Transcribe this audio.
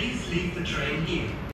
Please leave the train here.